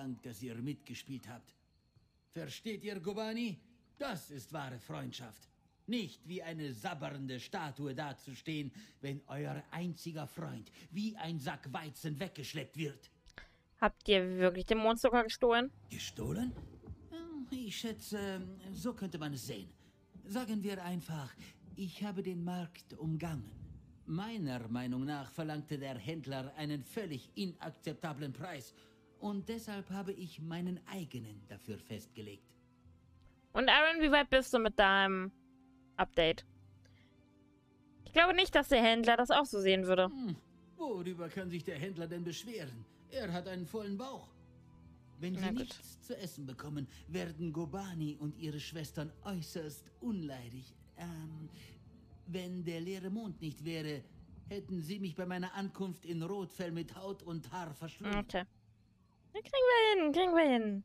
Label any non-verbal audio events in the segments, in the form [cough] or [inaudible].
Dank, dass ihr mitgespielt habt. Versteht ihr, Gobani? Das ist wahre Freundschaft. Nicht wie eine sabbernde Statue dazustehen, wenn euer einziger Freund wie ein Sack Weizen weggeschleppt wird. Habt ihr wirklich den Mondzucker gestohlen? Gestohlen? Hm, Ich schätze, so könnte man es sehen. Sagen wir einfach, ich habe den Markt umgangen. Meiner Meinung nach verlangte der Händler einen völlig inakzeptablen Preis und deshalb habe ich meinen eigenen dafür festgelegt. Und Aaron, wie weit bist du mit deinem Update? Ich glaube nicht, dass der Händler das auch so sehen würde. Hm, worüber kann sich der Händler denn beschweren? Er hat einen vollen Bauch. Wenn sie Na gut. nichts zu essen bekommen, werden Gobani und ihre Schwestern äußerst unleidig. Ähm, wenn der leere Mond nicht wäre, hätten sie mich bei meiner Ankunft in Rotfell mit Haut und Haar verschlungen. Okay. Kriegen wir hin, kriegen wir hin.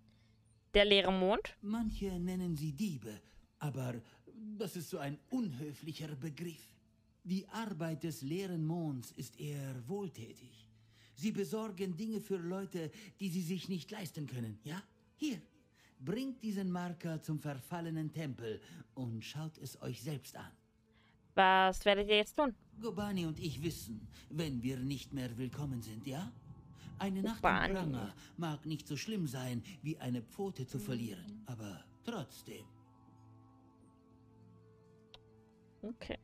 Der leere Mond? Manche nennen sie Diebe, aber das ist so ein unhöflicher Begriff. Die Arbeit des leeren Monds ist eher wohltätig. Sie besorgen Dinge für Leute, die sie sich nicht leisten können, ja? Hier, bringt diesen Marker zum verfallenen Tempel und schaut es euch selbst an. Was werdet ihr jetzt tun? Gobani und ich wissen, wenn wir nicht mehr willkommen sind, ja? Eine Nacht im Pranger mag nicht so schlimm sein, wie eine Pfote zu verlieren, aber trotzdem. Okay.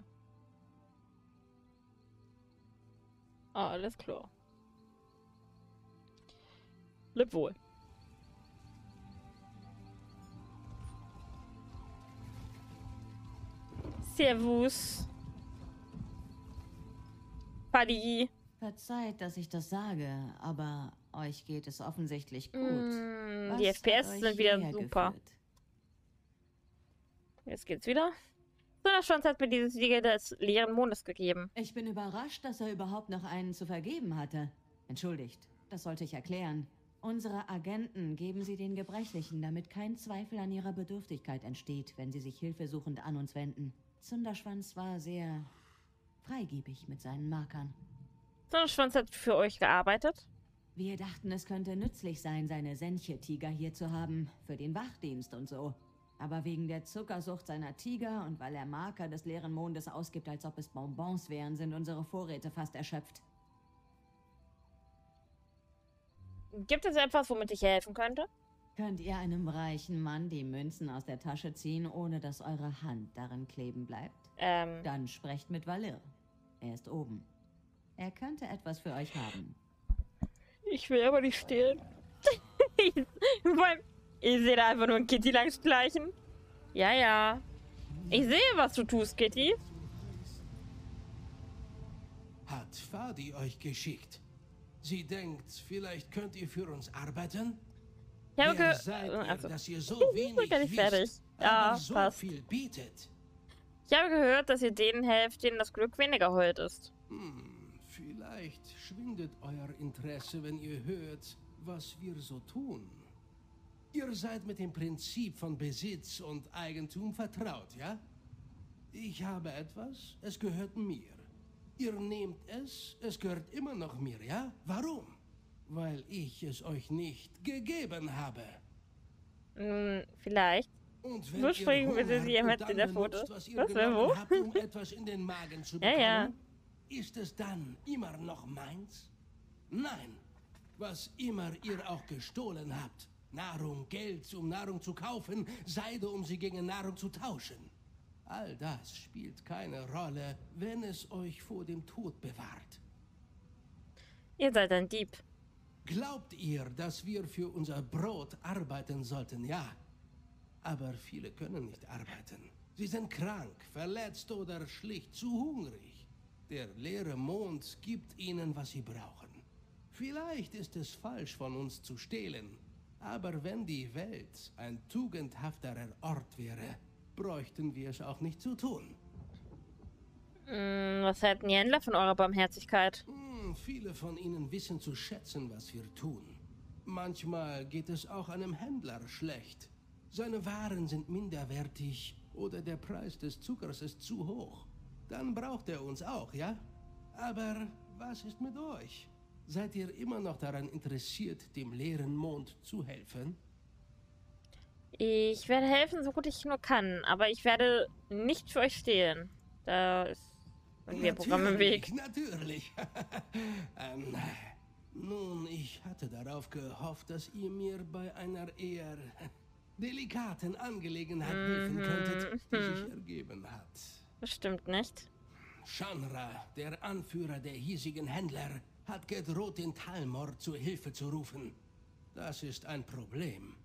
Alles klar. Leb wohl. Servus. Paddy. Verzeiht, dass ich das sage, aber euch geht es offensichtlich gut. Mm, die FPS sind wieder super. geführt? Jetzt geht's wieder. Sonderschwanz hat mir dieses Siegel des leeren Mondes gegeben. Ich bin überrascht, dass er überhaupt noch einen zu vergeben hatte. Entschuldigt, das sollte ich erklären. Unsere Agenten geben sie den Gebrechlichen, damit kein Zweifel an ihrer Bedürftigkeit entsteht, wenn sie sich hilfesuchend an uns wenden. Zunderschwanz war sehr freigebig mit seinen Markern. Sonderschwanz hat für euch gearbeitet. Wir dachten, es könnte nützlich sein, seine Senche-Tiger hier zu haben, für den Wachdienst und so. Aber wegen der Zuckersucht seiner Tiger und weil er Marker des leeren Mondes ausgibt, als ob es Bonbons wären, sind unsere Vorräte fast erschöpft. Gibt es etwas, womit ich helfen könnte? Könnt ihr einem reichen Mann die Münzen aus der Tasche ziehen, ohne dass eure Hand darin kleben bleibt? Ähm, Dann sprecht mit Valir. Er ist oben. Er könnte etwas für euch haben. ich will aber nicht stehlen. [laughs] ich, sehe da einfach nur ein Kitty langschleichen. Ja, ja. Ich sehe, was du tust, Kitty. Hat Fadi euch geschickt? Sie denkt, vielleicht könnt ihr für uns arbeiten? Ich habe Wer ge seid ihr, also, dass ihr so [laughs] wenig gar nicht wisst, fertig. Ja, aber so passt. viel bietet? ich habe gehört, dass ihr denen helft, denen das Glück weniger hold ist. Hm, vielleicht schwindet euer Interesse, wenn ihr hört, was wir so tun. Ihr seid mit dem Prinzip von Besitz und Eigentum vertraut, ja? Ich habe etwas, es gehört mir. Ihr nehmt es, es gehört immer noch mir, ja? Warum? Weil ich es euch nicht gegeben habe. Nun, vielleicht. Und wenn ihr springen bitte dann in der Foto? Was Was, wo? habt, um etwas in den Magen zu [laughs] Ja, bekommen, ja. Ist es dann immer noch meins? Nein. Was immer ihr auch gestohlen habt. Nahrung, Geld, um Nahrung zu kaufen, Seide, um sie gegen Nahrung zu tauschen. All das spielt keine Rolle, wenn es euch vor dem Tod bewahrt. Ihr seid ein Dieb. Glaubt ihr, dass wir für unser Brot arbeiten sollten? Ja. Aber viele können nicht arbeiten. Sie sind krank, verletzt oder schlicht zu hungrig. Der leere Mond gibt ihnen, was sie brauchen. Vielleicht ist es falsch von uns zu stehlen, aber wenn die Welt ein tugendhafterer Ort wäre, bräuchten wir es auch nicht zu tun. Hm, was halten die Händler von eurer Barmherzigkeit? Hm, viele von ihnen wissen zu schätzen, was wir tun. Manchmal geht es auch einem Händler schlecht. Seine Waren sind minderwertig oder der Preis des Zuckers ist zu hoch. Dann braucht er uns auch, ja? Aber was ist mit euch? Seid ihr immer noch daran interessiert, dem leeren Mond zu helfen? Ich werde helfen, so gut ich nur kann, aber ich werde nicht für euch stehlen. Da ist ein Programm im Weg. Natürlich. [laughs] ähm, nun, ich hatte darauf gehofft, dass ihr mir bei einer eher [laughs] delikaten Angelegenheit helfen könntet, die sich Mhm. ergeben hat. Bestimmt nicht. Shanra, der Anführer der hiesigen Händler, hat gedroht, den Talmor zur Hilfe zu rufen. Das ist ein Problem.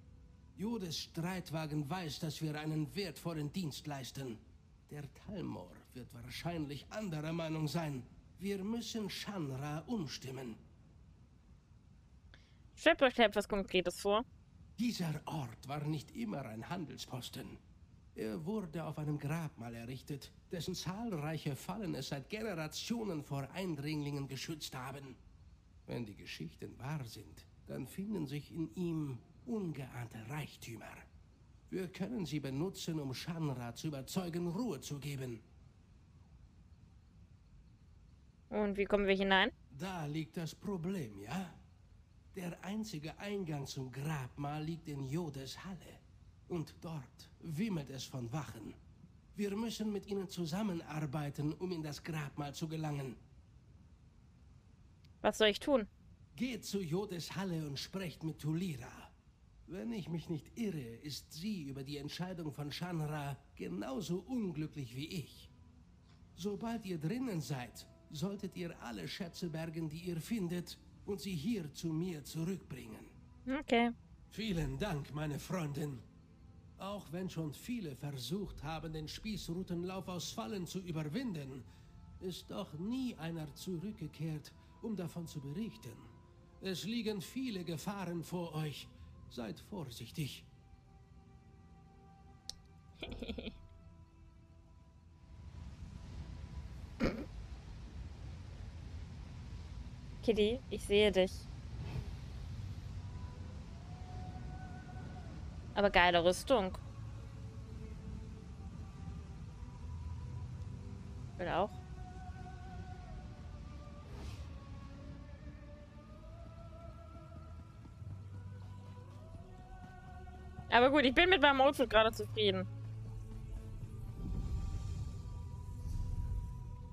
Judes Streitwagen weiß, dass wir einen wertvollen Dienst leisten. Der Talmor wird wahrscheinlich anderer Meinung sein. Wir müssen Shanra umstimmen. Stellt euch etwas Konkretes vor. Dieser Ort war nicht immer ein Handelsposten. Er wurde auf einem Grabmal errichtet, dessen zahlreiche Fallen es seit Generationen vor Eindringlingen geschützt haben. Wenn die Geschichten wahr sind, dann finden sich in ihm ungeahnte Reichtümer. Wir können sie benutzen, um Shanra zu überzeugen, Ruhe zu geben. Und wie kommen wir hinein? Da liegt das Problem, ja? Der einzige Eingang zum Grabmal liegt in Jodes Halle. Und dort wimmelt es von Wachen. Wir müssen mit ihnen zusammenarbeiten, um in das Grabmal zu gelangen. Was soll ich tun? Geht zu Jodes Halle und sprecht mit Tulira. Wenn ich mich nicht irre, ist sie über die Entscheidung von Shanra genauso unglücklich wie ich. Sobald ihr drinnen seid, solltet ihr alle Schätze bergen, die ihr findet, und sie hier zu mir zurückbringen. Okay. Vielen Dank, meine Freundin. Auch wenn schon viele versucht haben, den Spießrutenlauf aus Fallen zu überwinden, ist doch nie einer zurückgekehrt, um davon zu berichten. Es liegen viele Gefahren vor euch. Seid vorsichtig. [laughs] Kitty, ich sehe dich. Aber geile Rüstung. Will auch. Aber gut, ich bin mit meinem Outfit gerade zufrieden.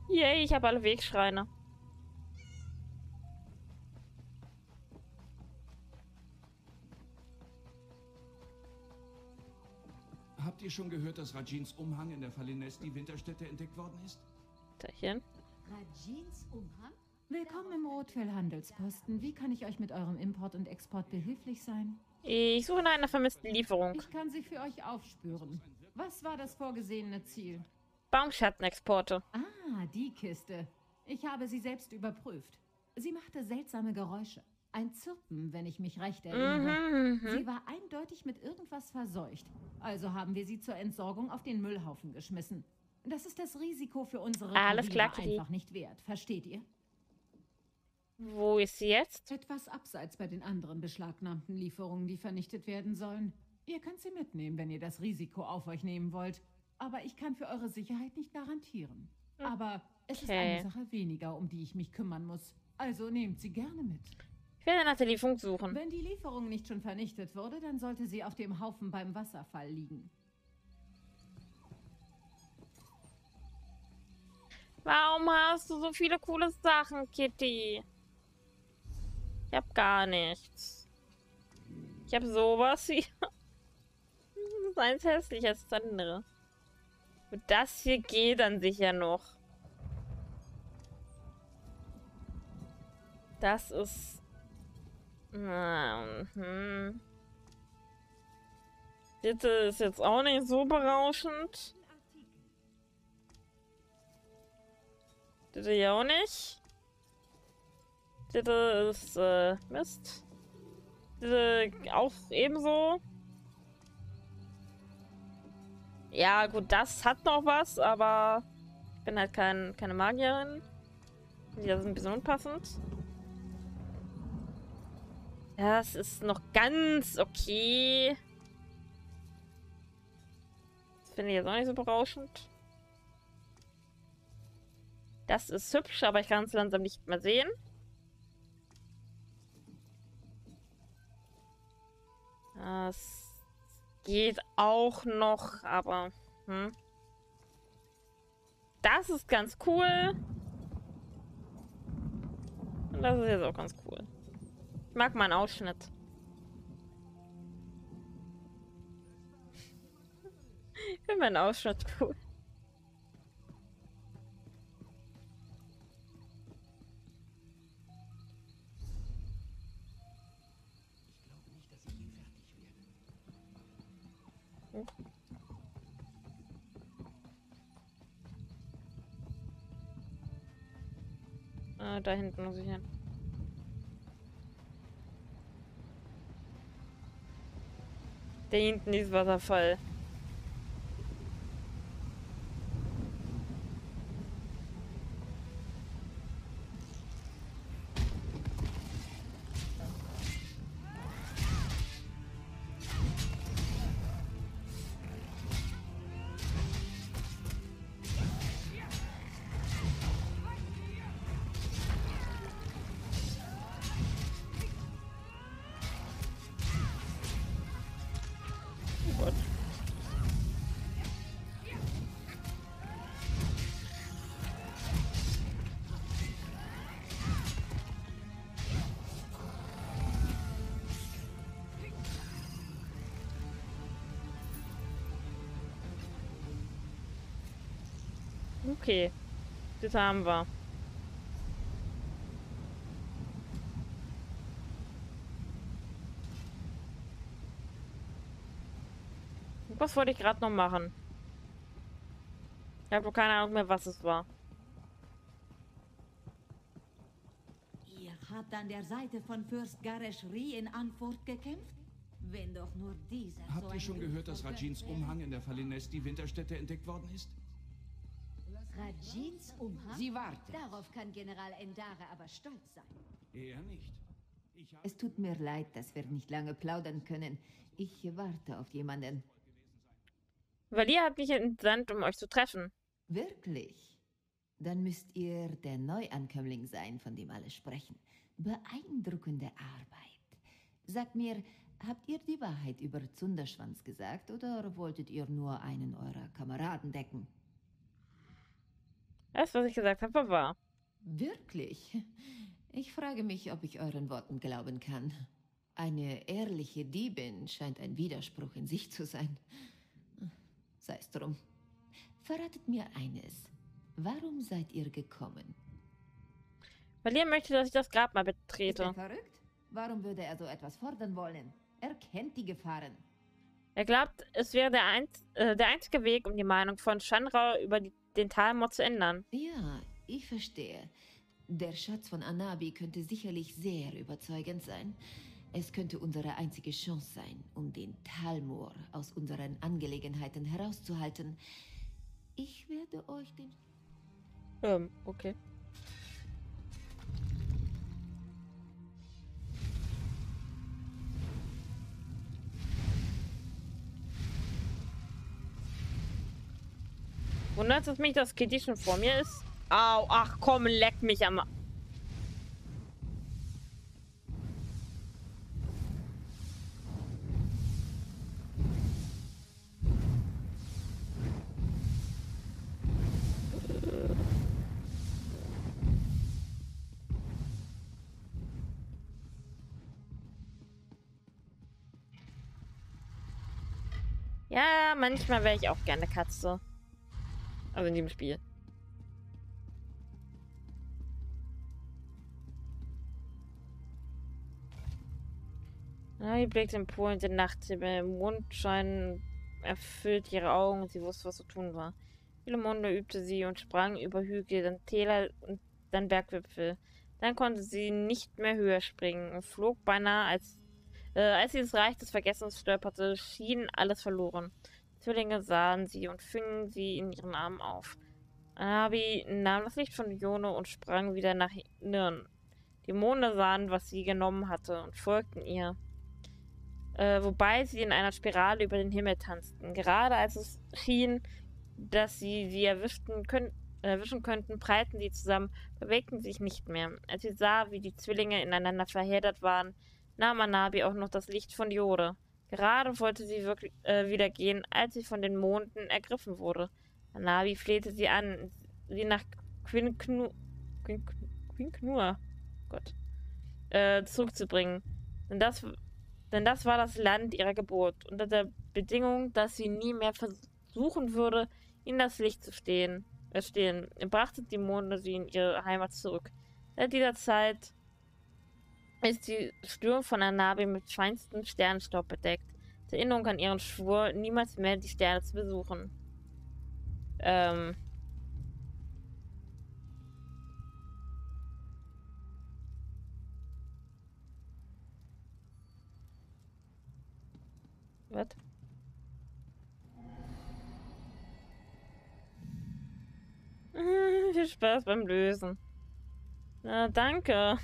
Yay, ich habe alle Wegschreine. Habt ihr schon gehört, dass Rajins Umhang in der Falinesti Winterstätte entdeckt worden ist? Tachchen. Rajins Umhang? Willkommen im Rotfell-Handelsposten. Wie kann ich euch mit eurem Import und Export behilflich sein? Ich suche nach einer vermissten Lieferung. Ich kann sie für euch aufspüren. Was war das vorgesehene Ziel? Baumschattenexporte. Ah, die Kiste. Ich habe sie selbst überprüft. Sie machte seltsame Geräusche. Ein Zirpen, wenn ich mich recht erinnere. Mhm, mhm. Sie war eindeutig mit irgendwas verseucht. Also haben wir sie zur Entsorgung auf den Müllhaufen geschmissen. Das ist das Risiko für unsere Alles klar, einfach nicht wert. Versteht ihr? Wo ist sie jetzt? Etwas abseits bei den anderen beschlagnahmten Lieferungen, die vernichtet werden sollen. Ihr könnt sie mitnehmen, wenn ihr das Risiko auf euch nehmen wollt. Aber ich kann für eure Sicherheit nicht garantieren. Aber es ist eine Sache weniger, um die ich mich kümmern muss. Also nehmt sie gerne mit. Ich werde nach der Lieferung suchen. Wenn die Lieferung nicht schon vernichtet wurde, dann sollte sie auf dem Haufen beim Wasserfall liegen. Warum hast du so viele coole Sachen, Kitty? Ich hab gar nichts. Ich hab sowas hier. Das ist eins hässlicher als das andere. Und das hier geht dann sicher noch. Das ist... Mhm. Das ist jetzt auch nicht so berauschend. Das hier auch nicht. Das ist, äh, Mist. Das auch ebenso. Ja, gut, das hat noch was, aber ich bin halt kein, keine Magierin. Das ist ein bisschen unpassend. Das ist noch ganz okay. Das finde ich jetzt auch nicht so berauschend. Das ist hübsch, aber ich kann es langsam nicht mehr sehen. Das geht auch noch, aber... Hm. Das ist ganz cool. Und das ist jetzt auch ganz cool. Ich mag meinen Ausschnitt. ich finde meinen Ausschnitt cool. Ah, da hinten muss ich hin. Da hinten ist Wasserfall. Okay, das haben wir. Was wollte ich gerade noch machen? Ich habe keine Ahnung mehr, was es war. Ihr habt an der Seite von Fürst Gareshri in Anfurt gekämpft? Wenn doch nur dieser so Habt ihr ein schon gehört, dass Rajins. Umhang in der Falinesti Winterstätte entdeckt worden ist? Rajins Umhang? Sie wartet. Darauf kann General Endare aber stolz sein. Eher nicht. Es tut mir leid, dass wir nicht lange plaudern können. Ich warte auf jemanden. Valia hat mich entsandt, um euch zu treffen. Wirklich? Dann müsst ihr der Neuankömmling sein, von dem alle sprechen. Beeindruckende Arbeit. Sagt mir, habt ihr die Wahrheit über Zunderschwanz gesagt oder wolltet ihr nur einen eurer Kameraden decken? Das, was ich gesagt habe, war wahr. Wirklich? Ich frage mich, ob ich euren Worten glauben kann. Eine ehrliche Diebin scheint ein Widerspruch in sich zu sein. Sei es drum. Verratet mir eines. Warum seid ihr gekommen? Valia möchte, dass ich das Grab mal Ist er betrete. verrückt? Warum würde er so etwas fordern wollen? Er kennt die Gefahren. Er glaubt, es wäre der, einz äh, der einzige Weg, um die Meinung von Shanra über die, den Talmud zu ändern. Ja, ich verstehe. Der Schatz von Anabi könnte sicherlich sehr überzeugend sein. Es könnte unsere einzige Chance sein, um den Talmor aus unseren Angelegenheiten herauszuhalten. Ich werde euch den... Ähm, okay. Wundert es mich, dass Kitty schon vor mir ist? Au, ach komm, leck mich am... Ja, manchmal wäre ich auch gerne Katze. Also in dem Spiel. Die blickt in den Nachthimmel. Mondschein erfüllt ihre Augen und sie wusste, was zu tun war. Viele Monde übte sie und sprang über Hügel, dann Täler und dann Bergwipfel. Dann konnte sie nicht mehr höher springen und flog beinahe, als, äh, als sie ins Reich des Vergessens stolperte, schien alles verloren. Zwillinge sahen sie und fingen sie in ihren Armen auf. Anabi nahm das Licht von Jone und sprang wieder nach Nirn. Die Monde sahen, was sie genommen hatte, und folgten ihr. Äh, wobei sie in einer Spirale über den Himmel tanzten. Gerade als es schien, dass sie sie erwischten könn erwischen könnten, prallten sie zusammen, bewegten sich nicht mehr. Als sie sah, wie die Zwillinge ineinander verheddert waren, nahm Anabi auch noch das Licht von Jode. Gerade wollte sie wirklich äh, wieder gehen, als sie von den Monden ergriffen wurde. Navi flehte sie an, sie nach Quinknu Quin Quinknur Gott, äh, zurückzubringen. Denn das, denn das war das Land ihrer Geburt, unter der Bedingung, dass sie nie mehr versuchen würde, in das Licht zu stehen. Äh, stehen. brachte die Monde sie in ihre Heimat zurück. Seit dieser Zeit ist die Stirn von Anabi mit feinstem Sternenstaub bedeckt. Zur Erinnerung an ihren Schwur, niemals mehr die Sterne zu besuchen. Ähm. Was? [laughs] Viel Spaß beim Lösen. Na, danke.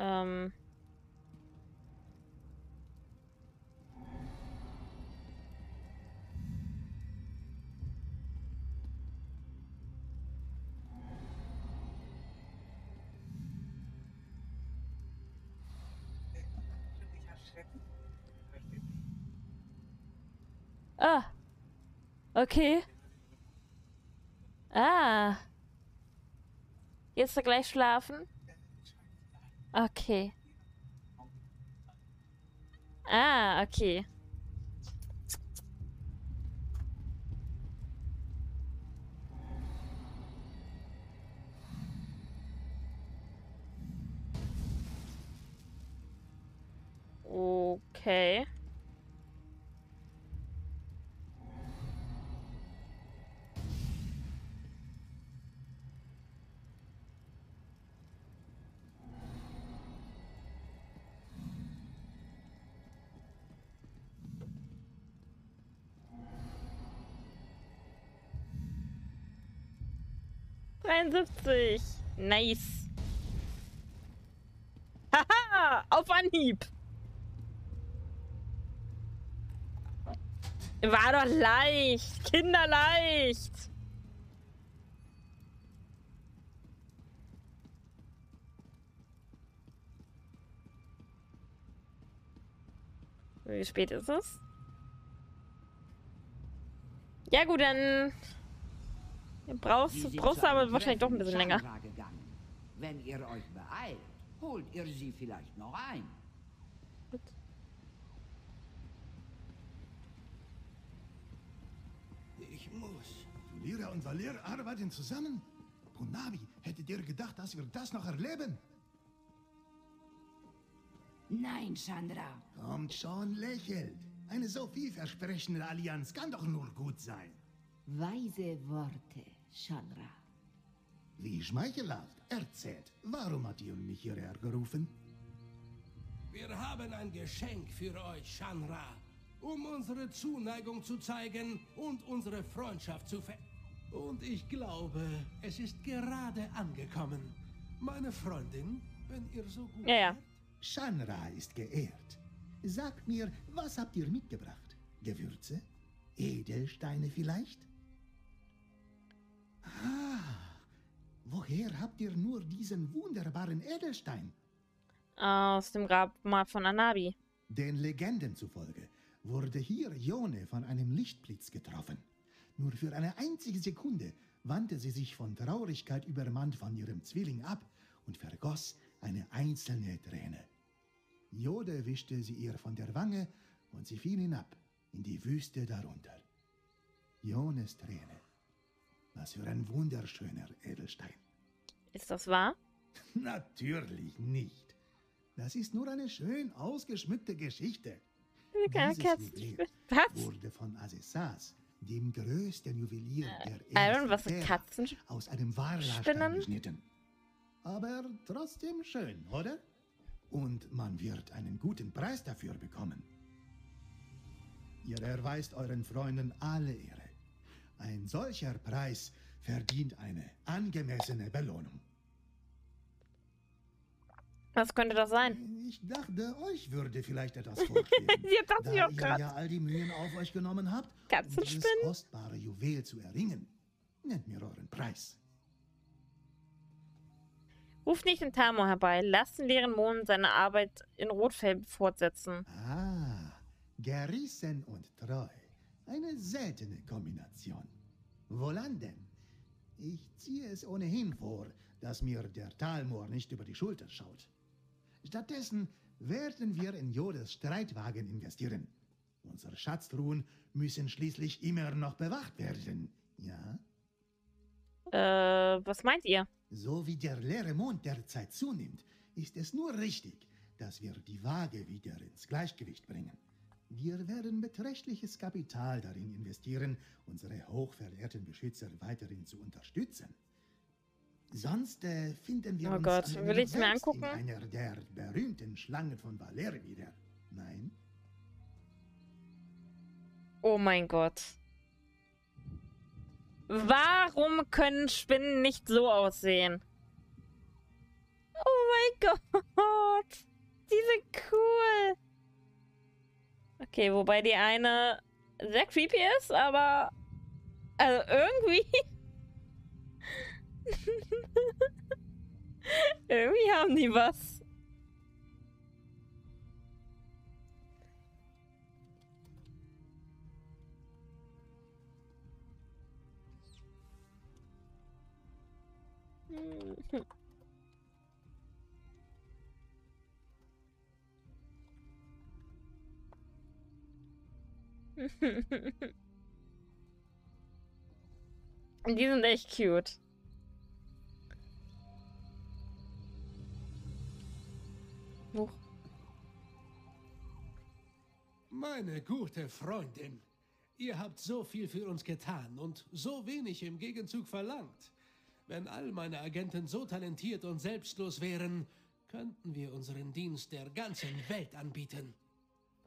Ähm. Ah. Okay. Ah. Jetzt gleich schlafen? Okay. Ah, okay. Okay. 73. Nice. Haha, auf Anhieb. War doch leicht. Kinderleicht. Wie spät ist es? Ja gut, dann Brauchst, brauchst du aber wahrscheinlich doch ein bisschen länger. Wenn ihr euch beeilt, holt ihr sie vielleicht noch ein. Gut. Ich muss. Lira und Valer arbeiten zusammen? Punavi, hättet ihr gedacht, dass wir das noch erleben? Nein, Chandra. Kommt schon, lächelt. Eine so vielversprechende Allianz kann doch nur gut sein. Weise Worte. Chandra. Wie schmeichelhaft. Erzählt, warum hat ihr mich hierher gerufen? Wir haben ein Geschenk für euch, Shanra, um unsere Zuneigung zu zeigen und unsere Freundschaft zu ver... Und ich glaube, es ist gerade angekommen. Meine Freundin, wenn ihr so gut... Ja, ja. Shanra ist geehrt. Sagt mir, was habt ihr mitgebracht? Gewürze? Edelsteine vielleicht? Ah, woher habt ihr nur diesen wunderbaren Edelstein? Aus dem Grabmal von Anabi. Den Legenden zufolge wurde hier Jone von einem Lichtblitz getroffen. Nur für eine einzige Sekunde wandte sie sich von Traurigkeit übermannt von ihrem Zwilling ab und vergoss eine einzelne Träne. Jode wischte sie ihr von der Wange und sie fiel hinab in die Wüste darunter. Jones Träne was für ein wunderschöner Edelstein. Ist das wahr? [laughs] Natürlich nicht. Das ist nur eine schön ausgeschmückte Geschichte. Dieses Juwel wurde von Azesas, dem größten Juwelier äh, der Aaron, was Katzen? aus einem Warlastein geschnitten. Aber trotzdem schön, oder? Und man wird einen guten Preis dafür bekommen. Ihr erweist euren Freunden alle Ehre. Ein solcher Preis verdient eine angemessene Belohnung. Was könnte das sein? Ich dachte, euch würde vielleicht etwas [laughs] vorstehen. ja, das da ihr ihr ja all die Mühen auf euch genommen habt, um dieses kostbare Juwel zu erringen. Nennt mir euren Preis. Ruft nicht den Tamor herbei. Lasst den leeren Mond seine Arbeit in Rotfell fortsetzen. Ah, gerissen und treu. Eine seltene Kombination. Wohlan denn? Ich ziehe es ohnehin vor, dass mir der Talmoor nicht über die Schulter schaut. Stattdessen werden wir in Jodes Streitwagen investieren. Unsere Schatztruhen müssen schließlich immer noch bewacht werden, ja? Äh, was meint ihr? So wie der leere Mond derzeit zunimmt, ist es nur richtig, dass wir die Waage wieder ins Gleichgewicht bringen. Wir werden beträchtliches Kapital darin investieren, unsere hochverehrten Beschützer weiterhin zu unterstützen. Sonst äh, finden wir Oh uns Gott, will ich's mir angucken? in einer der berühmten Schlangen von Valer wieder. Nein? Oh mein Gott. Warum können Spinnen nicht so aussehen? Oh mein [laughs] Gott. Die sind cool. Okay, wobei die eine sehr creepy ist, aber also irgendwie [laughs] irgendwie haben die was. Hm. [laughs] Die sind echt cute. Huch. Meine gute Freundin, ihr habt so viel für uns getan und so wenig im Gegenzug verlangt. Wenn all meine Agenten so talentiert und selbstlos wären, könnten wir unseren Dienst der ganzen Welt anbieten.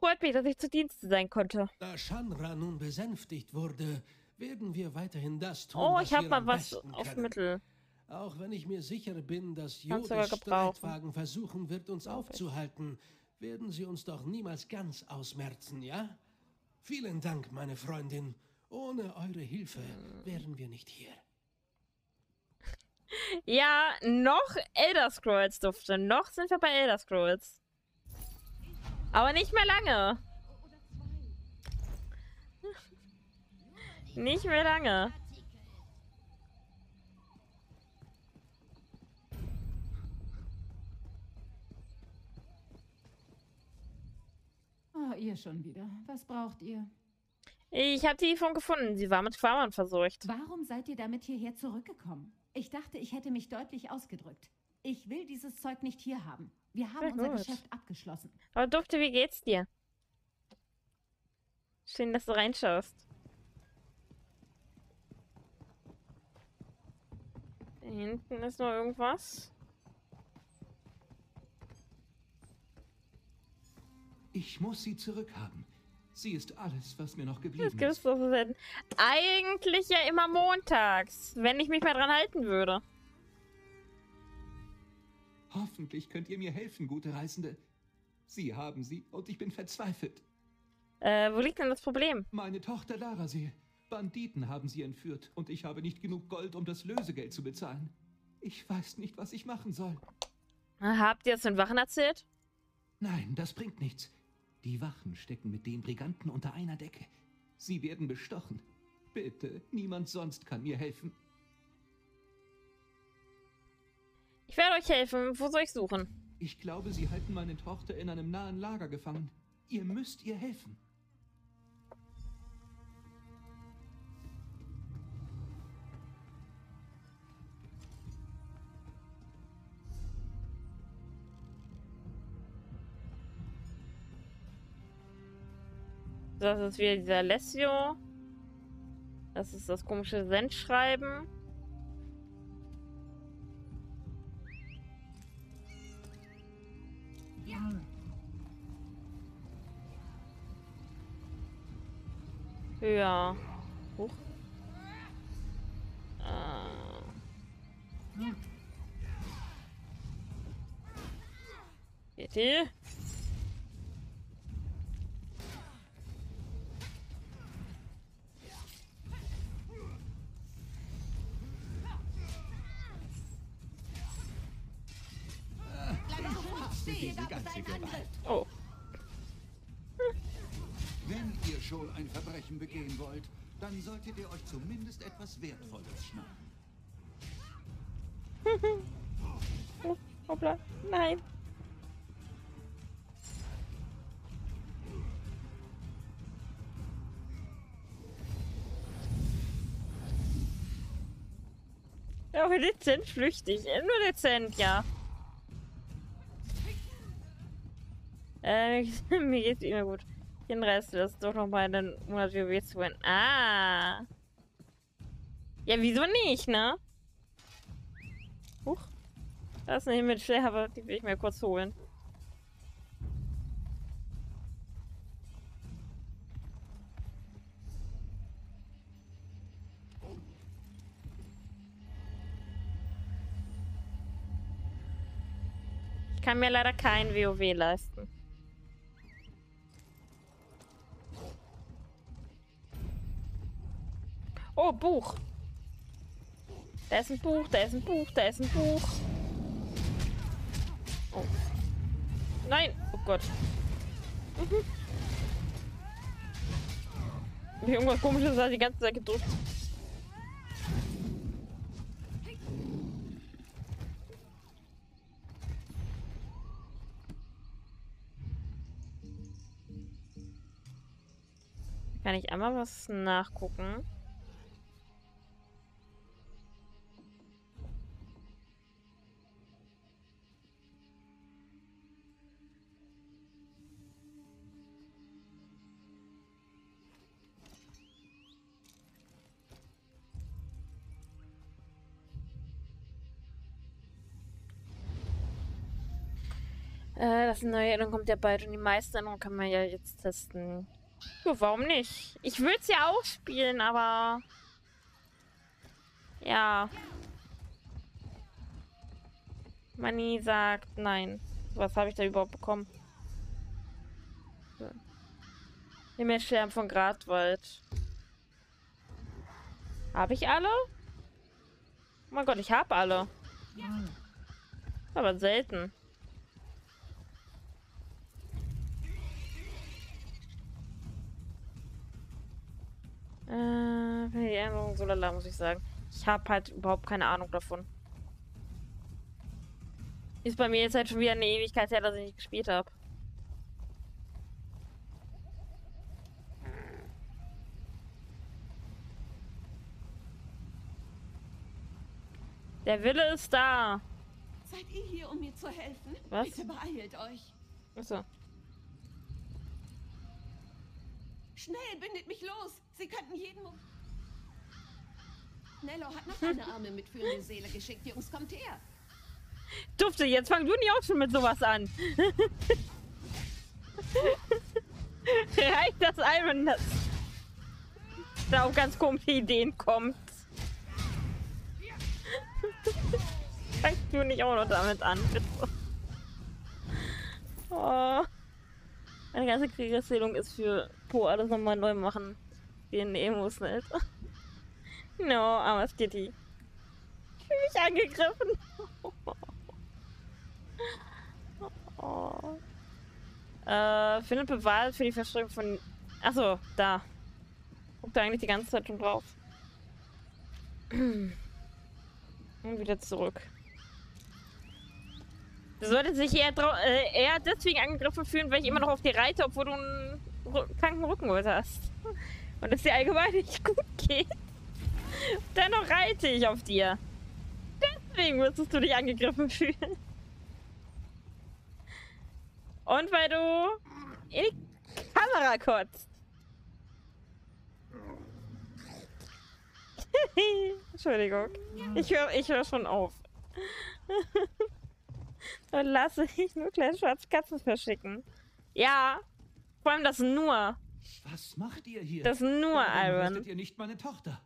Freut mich, dass ich zu Dienste sein konnte. Da Shanra nun besänftigt wurde, werden wir weiterhin das tun, Oh, was ich habe mal was auf. Mittel. Auch wenn ich mir sicher bin, dass gebrauchen. Streitwagen versuchen wird, uns ich. aufzuhalten, werden sie uns doch niemals ganz ausmerzen, ja? Vielen Dank, meine Freundin. Ohne eure Hilfe wären wir nicht hier. [laughs] Ja, noch Elder Scrolls dufte. Noch sind wir bei Elder Scrolls. Aber nicht mehr lange. Nicht mehr lange. Oh, ihr schon wieder. Was braucht ihr? Ich habe die Lieferung gefunden. Sie war mit Farmern versorgt. Warum seid ihr damit hierher zurückgekommen? Ich dachte, ich hätte mich deutlich ausgedrückt. Ich will dieses Zeug nicht hier haben. Wir haben Sehr unser gut. Geschäft abgeschlossen. Aber Dufte, wie geht's dir? Schön, dass du reinschaust. Da hinten ist noch irgendwas. Ich muss sie zurückhaben. Sie ist alles, was mir noch Das geblieben gibt's ist. doch so selten. Eigentlich ja immer montags, wenn ich mich mal dran halten würde. Hoffentlich könnt ihr mir helfen, gute Reisende. Sie haben sie und ich bin verzweifelt. Äh, wo liegt denn das Problem? Meine Tochter Larasee. Banditen haben sie entführt und ich habe nicht genug Gold, um das Lösegeld zu bezahlen. Ich weiß nicht, was ich machen soll. Habt ihr das den Wachen erzählt? Nein, das bringt nichts. Die Wachen stecken mit den Briganten unter einer Decke. Sie werden bestochen. Bitte, niemand sonst kann mir helfen. Ich werde euch helfen. Wo soll ich suchen? Ich glaube, sie halten meine Tochter in einem nahen Lager gefangen. Ihr müsst ihr helfen. Das ist wieder dieser Alessio. Das ist das komische Sendschreiben. Ja. Huch. Äh. Bitte? für diese ganze Gewalt. Oh. Schon ein Verbrechen begehen wollt, dann solltet ihr euch zumindest etwas Wertvolles schnappen. Oh, [laughs] hoppla. Nein. Ja, aber dezent flüchtig. Nur dezent, ja. Äh, [laughs] mir geht's immer gut. Den Rest das doch noch mal einen Monat WoW zu gewinnen. Ah. Ja, wieso nicht, ne? Huch. Da ist eine Himmelsschärfe, die will ich mir kurz holen. Ich kann mir leider kein WoW leisten. Oh, Buch. Da ist ein Buch, da ist ein Buch, da ist ein Buch. Oh. Nein! Oh Gott. Mhm. Irgendwas komisches hat die ganze Zeit gedrückt. Kann ich einmal was nachgucken? Eine neue Änderung kommt ja bald und die meisten Änderungen kann man ja jetzt testen. Ja, warum nicht? Ich würde es ja auch spielen, aber... Ja. Mani sagt nein. Was habe ich da überhaupt bekommen? So. Himmelschirm von Gradwald. Habe ich alle? Oh mein Gott, ich habe alle. Aber selten. Äh, die Änderung so lala, muss ich sagen. Ich habe halt überhaupt keine Ahnung davon. Ist bei mir jetzt halt schon wieder eine Ewigkeit her, dass ich nicht gespielt habe. Der Wille ist da. Seid ihr hier, um mir zu helfen? Was? Bitte beeilt euch. Achso. Schnell, bindet mich los. Sie könnten jeden... Mo Nello hat noch eine arme mitführende Seele geschickt. Jungs, kommt her. Dufte, jetzt fang du nicht auch schon mit sowas an. Reicht das ein, wenn das da auf ganz komische Ideen kommt. Fangst du nicht auch noch damit an, bitte. Oh. Meine ganze Kriegserzählung ist für Po alles nochmal neu machen. Den Emos nicht. [laughs] No, armes Kitty. Ich fühle mich angegriffen. [laughs] Oh. Äh, findet Bewahl für die Verstreckung von. Achso, da. Guckt da eigentlich die ganze Zeit schon drauf. [clears throat] Und wieder zurück. Du solltest dich eher, äh, eher deswegen angegriffen fühlen, weil ich immer noch auf dir reite, obwohl du einen Ru kranken Rückenwirt hast. Und es dir allgemein nicht gut geht. Dennoch reite ich auf dir. Deswegen müsstest du dich angegriffen fühlen. Und weil du in die Kamera kotzt. [laughs] Entschuldigung. Ich höre ich hör schon auf. [laughs] Dann lasse ich nur kleine schwarze Katzen verschicken. Ja. Vor allem das nur. Was macht ihr hier? Das nur, Warum Iron. ihr nicht meine Tochter?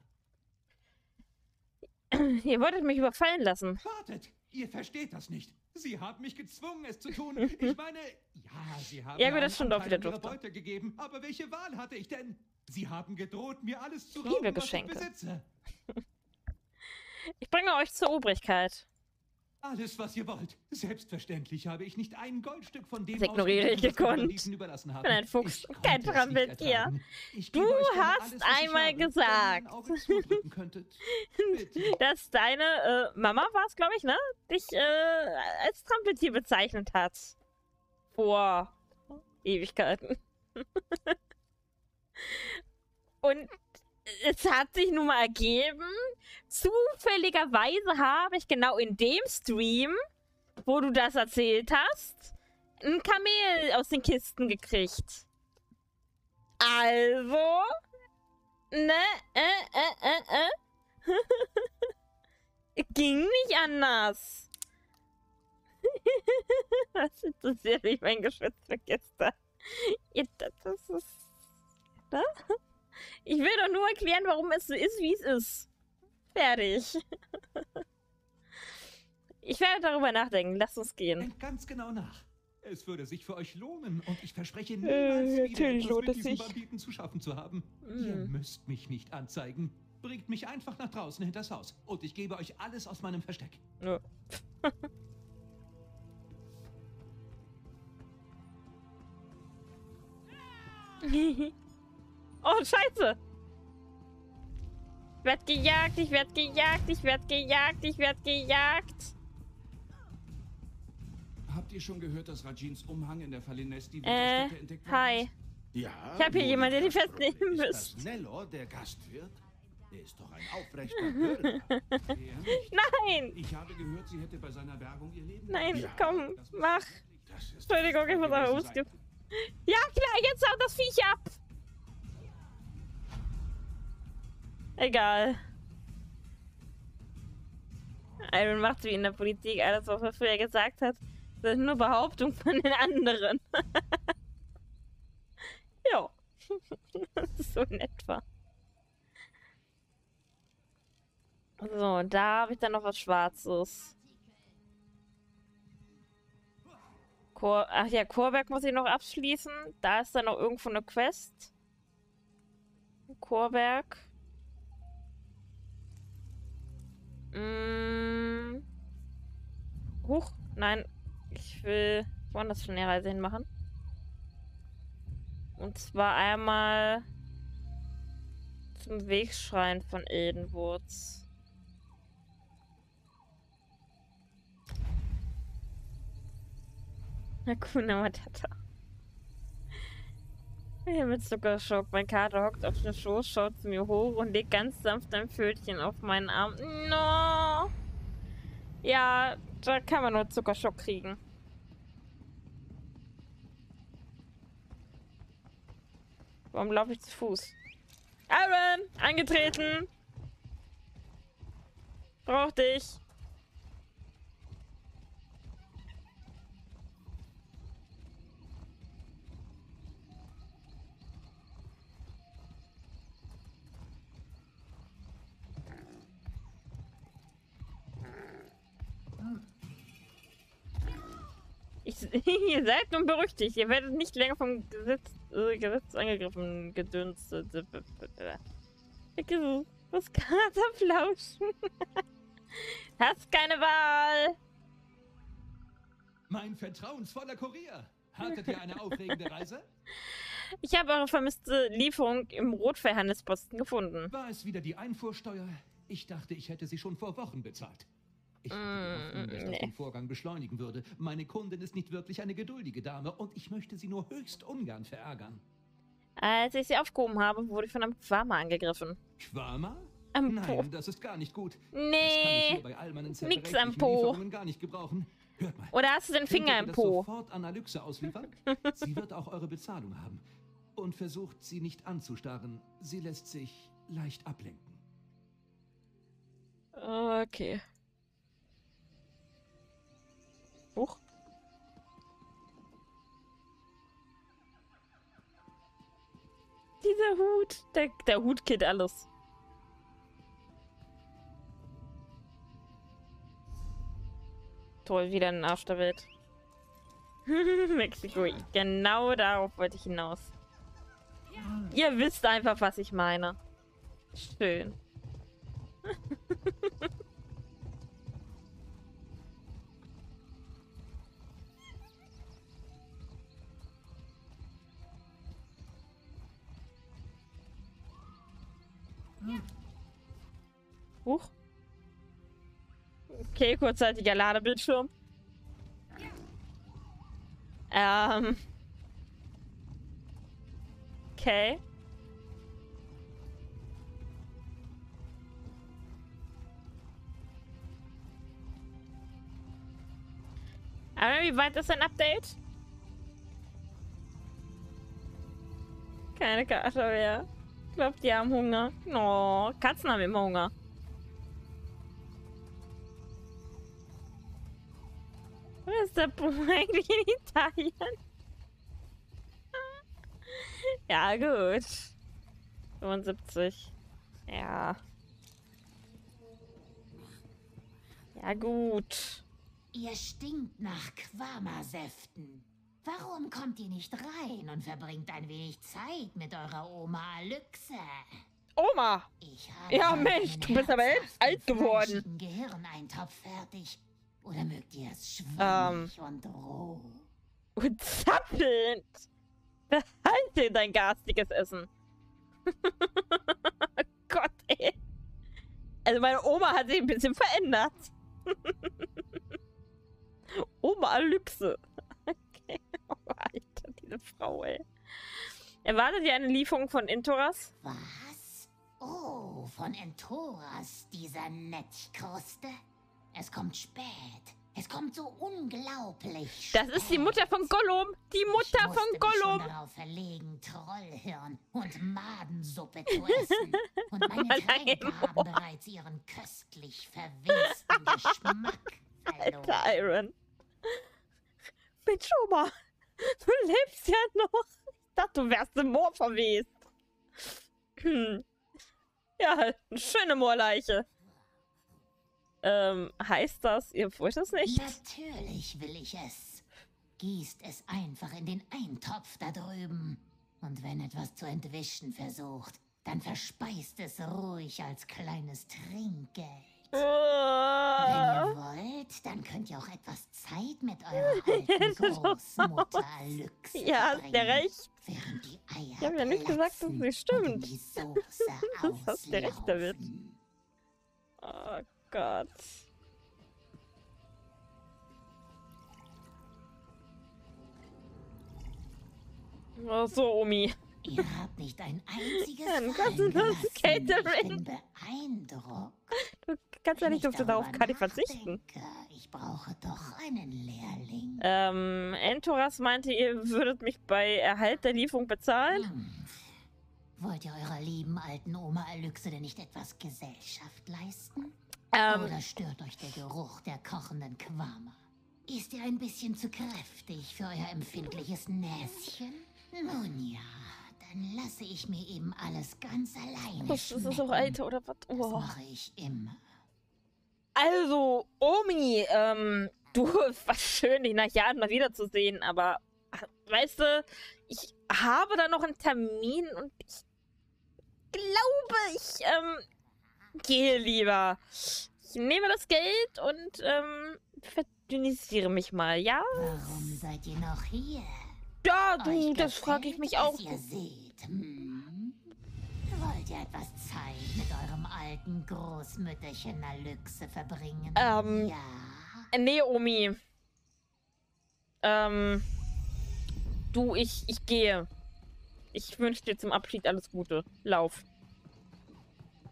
[clears throat] Ihr wolltet mich überfallen lassen. Wartet! Ihr versteht das nicht. Sie haben mich gezwungen, es zu tun. [laughs] Ich meine, ja, Sie haben Ja, mir gut, das stimmt auch Anteil wieder dufte. Beute gegeben. Aber welche Wahl hatte ich denn? Sie haben gedroht, mir alles zu Ich liebe rauben, was ich Geschenke. besitze. [laughs] Ich bringe euch zur Obrigkeit. Alles, was ihr wollt. Selbstverständlich habe ich nicht ein Goldstück von dem Das ignoriere ich gekonnt. Überlassen haben. bin ein Fuchs Ich und kein Trampeltier. Ich Du hast alles, ich einmal gesagt. [laughs] Dass deine äh, Mama war es, glaube ich, ne? Dich äh, als Trampeltier bezeichnet hat. Vor Ewigkeiten. [laughs] Und es hat sich nun mal ergeben, zufälligerweise habe ich genau in dem Stream, wo du das erzählt hast, ein Kamel aus den Kisten gekriegt. Also, ne, äh, äh, äh, äh. [laughs] Ging nicht anders. [laughs] Was interessiert mich mein Geschwätz für gestern? Ja, das ist. Ne? Ich will doch nur erklären, warum es so ist, wie es ist. Fertig. [laughs] Ich werde darüber nachdenken. Lass uns gehen. Denkt ganz genau nach. Es würde sich für euch lohnen und ich verspreche Äh, niemals wieder natürlich etwas lohnt mit es diesen sich. Banditen zu schaffen zu haben. Ihr Mm. müsst mich nicht anzeigen. Bringt mich einfach nach draußen hinters Haus und ich gebe euch alles aus meinem Versteck. Ja. [laughs] [laughs] oh, scheiße. Ich werd gejagt, ich werd gejagt, ich werd gejagt, ich werd gejagt. Habt ihr schon gehört, dass Rajins Umhang in der Falinesti Äh, entdeckt hi. ist? Ja, Ich hab hier jemanden, den das ihr festnehmen müsst. Nello, der Gastwirt, der ist doch ein aufrechter Bürger. [laughs] Er. Nein! Ich habe gehört, sie hätte bei seiner Bergung ihr Leben Nein, Ja, komm, mach. Das ist Entschuldigung, ich muss aber umskippen. Ja, klar, jetzt haut das Viech ab. Egal. Iron macht wie in der Politik. Alles, was er früher gesagt hat, sind nur Behauptungen von den anderen. [laughs] ja. [laughs] so in etwa. So, da habe ich dann noch was Schwarzes. Chor Ach ja, Chorwerk muss ich noch abschließen. Da ist dann noch irgendwo eine Quest. Chorwerk. Mm. Huch, nein. Ich will woanders schon eine Reise hinmachen. Und zwar einmal zum Wegschrein von Edenwurz. Hakuna Matata. Hier mit Zuckerschock. Mein Kater hockt auf dem Schoß, schaut zu mir hoch und legt ganz sanft ein Pfötchen auf meinen Arm. No! Ja, da kann man nur Zuckerschock kriegen. Warum laufe ich zu Fuß? Aaron! Angetreten! Brauch dich! Ich, [laughs] ihr seid nun berüchtigt. Ihr werdet nicht länger vom Gesetz, äh, Gesetz angegriffen. Gedünst. Was Katerflauschen. [laughs] Hast keine Wahl. Mein vertrauensvoller Kurier. Hattet ihr eine aufregende Reise? [laughs] Ich habe eure vermisste Lieferung im Rotverhandelsposten gefunden. War es wieder die Einfuhrsteuer? Ich dachte, ich hätte sie schon vor Wochen bezahlt. Ich hatte Mm, gehofft, dass das den Vorgang beschleunigen würde. Meine Kundin ist nicht wirklich eine geduldige Dame und ich möchte sie nur höchst ungern verärgern. Als ich sie aufgehoben habe, wurde ich von einem Quama angegriffen. Quama? Am Nein, Po. das ist gar nicht gut. Nee. nix am Po. Gar nicht gebrauchen. Hört mal. Oder hast du den Finger im Po? sofort Analyxe ausliefern? [laughs] sie wird auch eure Bezahlung haben. Und versucht, sie nicht anzustarren. Sie lässt sich leicht ablenken. Okay. Huch. Dieser Hut. Der, der Hut killt alles. Toll, wieder ein Arsch der Welt. [laughs] Mexiko. Genau darauf wollte ich hinaus. Ihr wisst einfach, was ich meine. Schön. [laughs] Huch. Okay, kurzzeitiger Ladebildschirm. Ähm. Okay. Aber wie weit ist ein Update? Keine Karte mehr. Ich glaube, die haben Hunger. Oh, Katzen haben immer Hunger. Wo ist der Boom eigentlich in Italien? ja, gut. 75. Ja. Ja, gut. Ihr stinkt nach Quamasäften. Warum kommt ihr nicht rein und verbringt ein wenig Zeit mit eurer Oma Alyxe? Oma! Ja, Mensch, du bist aber alt geworden. Gehirneintopf fertig. Oder mögt ihr es Ähm. schwammig und roh? Und zappelnd. Behalte dein garstiges Essen. [laughs] Gott, ey. Also meine Oma hat sich ein bisschen verändert. [laughs] Oma Alyxe. Okay. [laughs] Oh, Alter, diese Frau, ey. Erwartet ihr eine Lieferung von Intoras? Was? Oh, von Entoras, dieser Nettkruste? Es kommt spät. Es kommt so unglaublich Das ist die Mutter von Gollum. Die Mutter ich von Gollum. schon darauf verlegen, Trollhirn und Madensuppe zu essen. [laughs] Und meine Tränke haben bereits ihren köstlich verwesten [laughs] Geschmack verloren. Alter Iron. Mensch, Oma. Du lebst ja noch. Ich dachte, du wärst im Moor verwest. Hm. Ja, eine schöne Moorleiche. Ähm, heißt das, ihr wollt das nicht? Natürlich will ich es. Gießt es einfach in den Eintopf da drüben. Und wenn etwas zu entwischen versucht, dann verspeist es ruhig als kleines Trinkgeld. Wenn ihr wollt, dann könnt ihr auch etwas Zeit mit eurer [laughs] alten Großmutter Alyxe [laughs] Ja, hast der verbringen, recht. Während die Eier Ich habe ja nicht gesagt, dass es in stimmt. [laughs] Das hast der recht damit. Oh Gott. Oh, so, Omi. Ihr habt nicht ein einziges Ein fallen kostenloses gelassen. Catering. Ich bin beeindruckt. Du kannst ja nicht auf darauf Kadi verzichten. Ich brauche doch einen Lehrling. Ähm, Entoras meinte, ihr würdet mich bei Erhalt der Lieferung bezahlen? Hm. Wollt ihr eurer lieben alten Oma Alyxe denn nicht etwas Gesellschaft leisten? Ähm. Oder stört euch der Geruch der kochenden Quama? Ist ihr ein bisschen zu kräftig für euer empfindliches Näschen? Nun ja, dann lasse ich mir eben alles ganz alleine Das ist so schmecken. alt oder was? Das Oh. mache ich immer. Also, Omi, ähm, du, [laughs] was schön, dich nach Jahren mal wiederzusehen, aber weißt du, ich habe da noch einen Termin und ich glaube, ich, ähm, gehe lieber. Ich nehme das Geld und, ähm, verdünnisiere mich mal, ja? Warum seid ihr noch hier? Ja, du, das frage ich mich auch. ihr seht. Hm? Wollt ihr etwas Zeit mit eurem alten Großmütterchen Alyxe verbringen? Ähm, ja. Nee, Omi. Ähm, du, ich, ich gehe. Ich wünsche dir zum Abschied alles Gute. Lauf.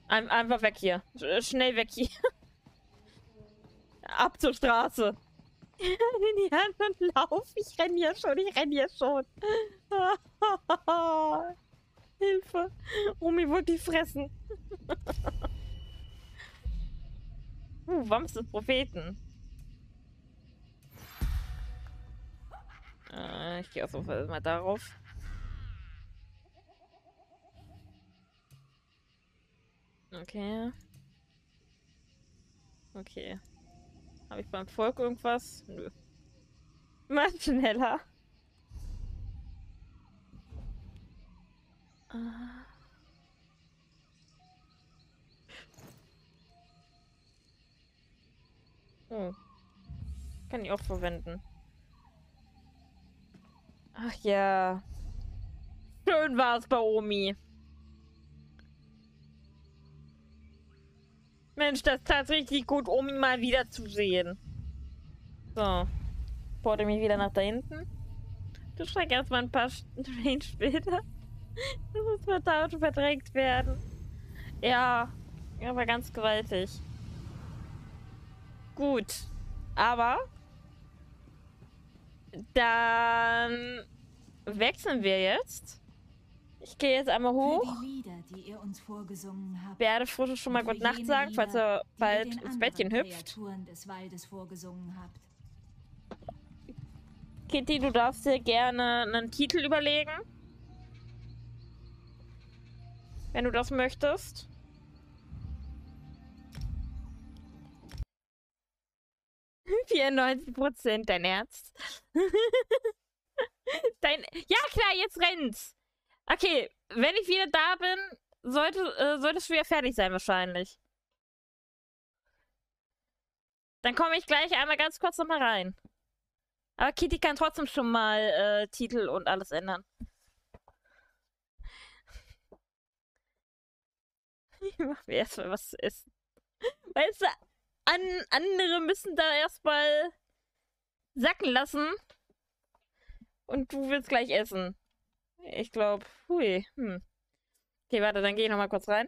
Ein, einfach weg hier. Sch- Schnell weg hier. [laughs] Ab zur Straße. In die Hand und lauf. Ich renn hier schon, ich renn hier schon. [laughs] Hilfe. Omi wollte die fressen. [laughs] uh, Wams des Propheten. Äh, ich gehe auf jeden Fall mal darauf. Okay. Okay. Habe ich beim Volk irgendwas? Nö. Mal schneller. Ah. Oh. Kann ich auch verwenden. Ach ja. Schön war's bei Omi. Mensch, das ist tatsächlich gut, um ihn mal wiederzusehen. So. Porte mich wieder nach da hinten. Du schreck erstmal ein paar Range [laughs] später. Das muss verdammt verdrängt werden. Ja. Aber ganz gewaltig. Gut. Aber. Dann wechseln wir jetzt. Ich gehe jetzt einmal hoch. Werde Frodo schon mal Gute Nacht sagen, falls er bald ins Bettchen hüpft. Kitty, du darfst dir gerne einen Titel überlegen. Wenn du das möchtest. [laughs] Prozent, dein Ernst? [laughs] dein. Ja, klar, jetzt rennt's. Okay, wenn ich wieder da bin, sollte, äh, solltest du ja fertig sein, wahrscheinlich. Dann komme ich gleich einmal ganz kurz nochmal rein. Aber Kitty kann trotzdem schon mal äh, Titel und alles ändern. [laughs] Ich mach mir erstmal was zu essen. Weißt du, an, andere müssen da erstmal sacken lassen. Und du willst gleich essen. Ich glaube, hui. Hm. Okay, warte, dann gehe ich nochmal kurz rein.